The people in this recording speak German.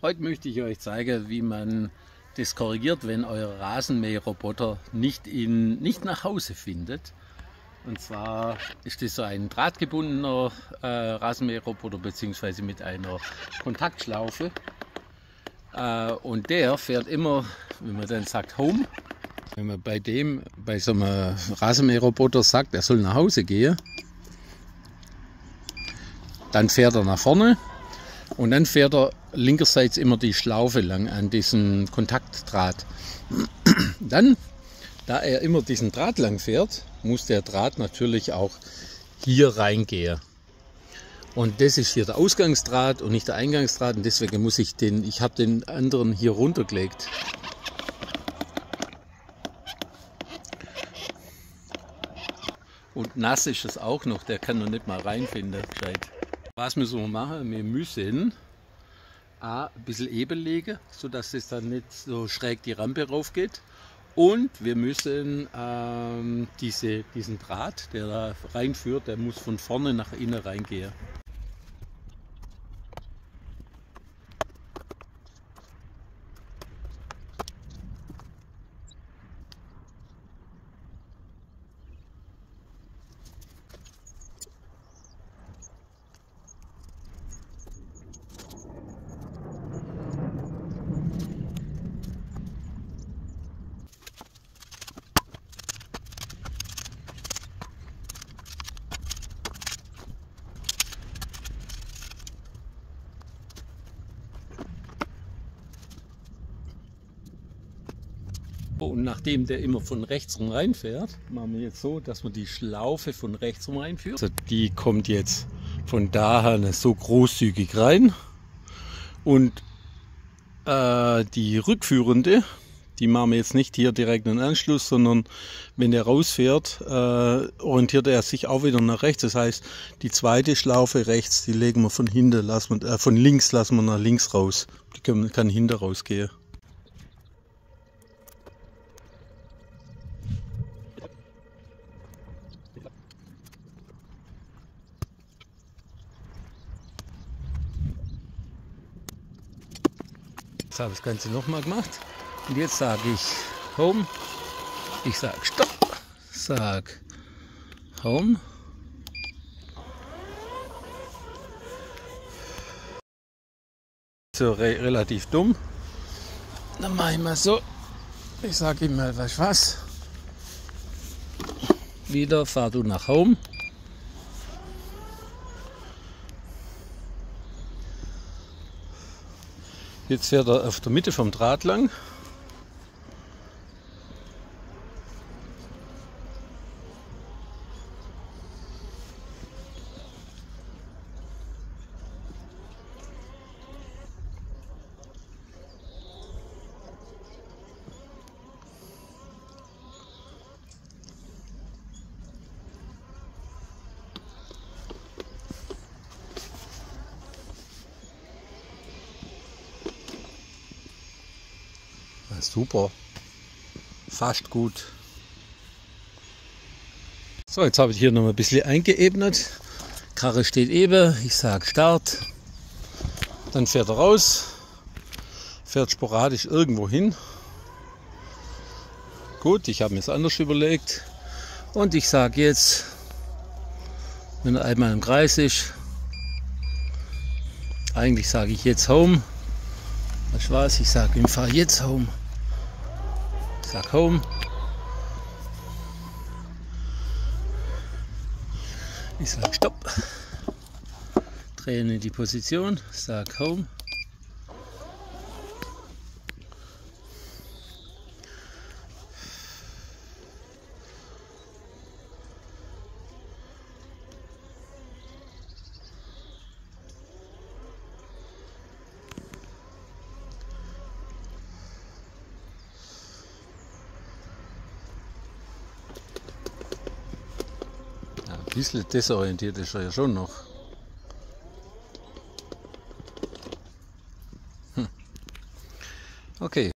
Heute möchte ich euch zeigen, wie man das korrigiert, wenn euer Rasenmäherroboter nicht, in, nicht nach Hause findet. Und zwar ist das so ein drahtgebundener äh, Rasenmäherroboter bzw. mit einer Kontaktschlaufe. Äh, und der fährt immer, wenn man dann sagt Home, wenn man bei dem, bei so einem Rasenmäherroboter sagt, er soll nach Hause gehen, dann fährt er nach vorne und dann fährt er linkerseits immer die Schlaufe lang an diesem Kontaktdraht. Dann, da er immer diesen Draht lang fährt, muss der Draht natürlich auch hier reingehen. Und das ist hier der Ausgangsdraht und nicht der Eingangsdraht und deswegen muss ich den, ich habe den anderen hier runtergelegt. Und nass ist es auch noch, der kann noch nicht mal reinfinden. Was müssen wir machen? Wir müssen A, ein bisschen eben legen, sodass es dann nicht so schräg die Rampe rauf geht. Und wir müssen ähm, diese, diesen Draht, der da reinführt, der muss von vorne nach innen reingehen. Und nachdem der immer von rechts rum reinfährt, machen wir jetzt so, dass man die Schlaufe von rechts rum reinführt. Also die kommt jetzt von daher so großzügig rein. Und äh, die rückführende, die machen wir jetzt nicht hier direkt einen Anschluss, sondern wenn der rausfährt, äh, orientiert er sich auch wieder nach rechts. Das heißt, die zweite Schlaufe rechts, die legen wir von hinten, lassen wir, äh, von links lassen wir nach links raus. Die kann, kann hinter rausgehen. Jetzt habe ich das Ganze nochmal gemacht. Und jetzt sage ich Home. Ich sage Stopp. Sag Home. So re relativ dumm. Dann mache ich mal so. Ich sage ihm mal was was. Wieder fahr du nach Home. Jetzt fährt er auf der Mitte vom Draht lang. Super. Fast gut. So, jetzt habe ich hier noch ein bisschen eingeebnet. Karre steht eben. Ich sage Start. Dann fährt er raus. Fährt sporadisch irgendwo hin. Gut, ich habe mir es anders überlegt. Und ich sage jetzt, wenn er einmal im Kreis ist, eigentlich sage ich jetzt Home. Was weiß ich sage, im Fall jetzt Home. Sag Home. Ich sage Stopp. Drehe in die Position. Sag Home. Bisschen desorientiert ist er ja schon noch.